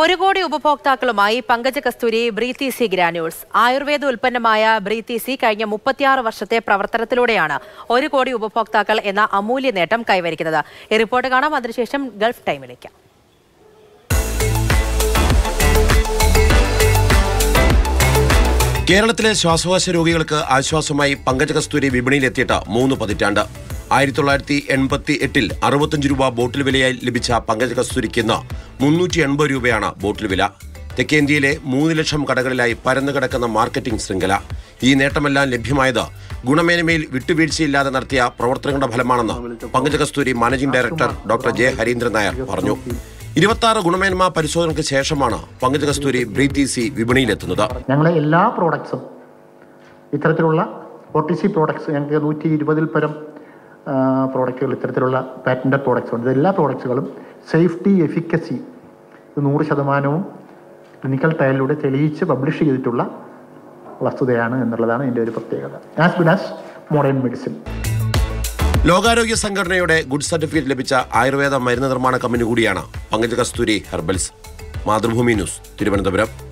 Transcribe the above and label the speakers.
Speaker 1: ഒരു കോടി ഉപഭോക്താക്കളുമായി Pankaja Kasthuri breathe easy granules. Ayurveda ഉൽപ്പന്നമായ ബ്രീത്തി C കഴിഞ്ഞ മുപ്പത്തിയാറ് വർഷത്തെ പ്രവർത്തനത്തിലൂടെയാണ് ഒരു കോടി ഉപഭോക്താക്കൾ എന്ന അമൂല്യ നേട്ടം കൈവരിക്കുന്നത്. ഈ റിപ്പോർട്ട് കാണാം. അതിനുശേഷം ഗൾഫ് ടൈമിലേക്ക്.
Speaker 2: കേരളത്തിലെ ശ്വാസകോശ രോഗികൾക്ക് ആശ്വാസമായി പങ്കജ കസ്തൂരി വിപണിയിലെത്തിയിട്ട് മൂന്ന് പതിറ്റാണ്ട്. ആയിരത്തി തൊള്ളായിരത്തി എൺപത്തി എട്ടിൽ അറുപത്തഞ്ച് രൂപ ബോട്ടിൽ വിലയായി ലഭിച്ച പങ്കജ കസ്തൂരിക്ക് ഇന്ന് മുന്നൂറ്റി എൺപത് രൂപയാണ് ബോട്ടിൽ വില. തെക്കേന്ത്യയിലെ മൂന്ന് ലക്ഷം കടകളിലായി പരന്നു കിടക്കുന്ന മാർക്കറ്റിംഗ് ശൃംഖല. ഈ നേട്ടമെല്ലാം ലഭ്യമായത് ഗുണമേന്മയിൽ വിട്ടുവീഴ്ചയില്ലാതെ നടത്തിയ പ്രവർത്തനങ്ങളുടെ ഫലമാണെന്ന് Pankaja Kasthuri managing director doctor J Harindran Nair പറഞ്ഞു. ഇരുപത്തി ഗുണമേന്മ പരിശോധനയ്ക്ക് ശേഷമാണ് പങ്കജ കസ്തൂരി ബ്രീത്തി സി വിപണിയിലെത്തുന്നത്.
Speaker 3: ഞങ്ങളെ എല്ലാ പ്രോഡക്ട്സും ഇത്തരത്തിലുള്ള ഒ ടി സി പ്രോഡക്ട്സ് ഞങ്ങൾക്ക് നൂറ്റി ഇരുപതിൽ പരം പ്രോഡക്റ്റുകൾ ഇത്തരത്തിലുള്ള പാറ്റന്റഡ് പ്രോഡക്റ്റ്സ് ഉണ്ട്. എല്ലാ പ്രോഡക്ട്സുകളും സേഫ്റ്റി എഫിക്കസി നൂറ് ശതമാനവും ക്ലിനിക്കൽ ട്രയലിലൂടെ തെളിയിച്ച് പബ്ലിഷ് ചെയ്തിട്ടുള്ള വസ്തുതയാണ് എന്നുള്ളതാണ് എന്റെ ഒരു പ്രത്യേകത. As good as modern medicine
Speaker 2: ലോകാരോഗ്യ സംഘടനയുടെ ഗുഡ് സർട്ടിഫിക്കറ്റ് ലഭിച്ച ആയുർവേദ മരുന്ന് നിർമ്മാണ കമ്പനി കൂടിയാണ് പങ്കജ കസ്തൂരി ഹെർബൽസ്. മാതൃഭൂമി ന്യൂസ് തിരുവനന്തപുരം.